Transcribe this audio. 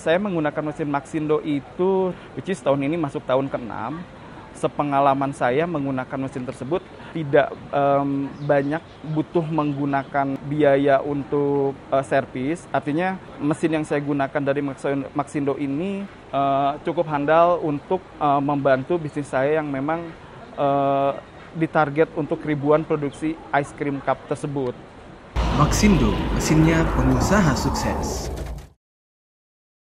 Saya menggunakan mesin Maxindo itu, which is tahun ini masuk tahun ke-6. Sepengalaman saya menggunakan mesin tersebut tidak um, banyak butuh menggunakan biaya untuk uh, servis. Artinya mesin yang saya gunakan dari Maxindo ini uh, cukup handal untuk uh, membantu bisnis saya yang memang uh, ditarget untuk ribuan produksi ice cream cup tersebut. Maxindo, mesinnya pengusaha sukses.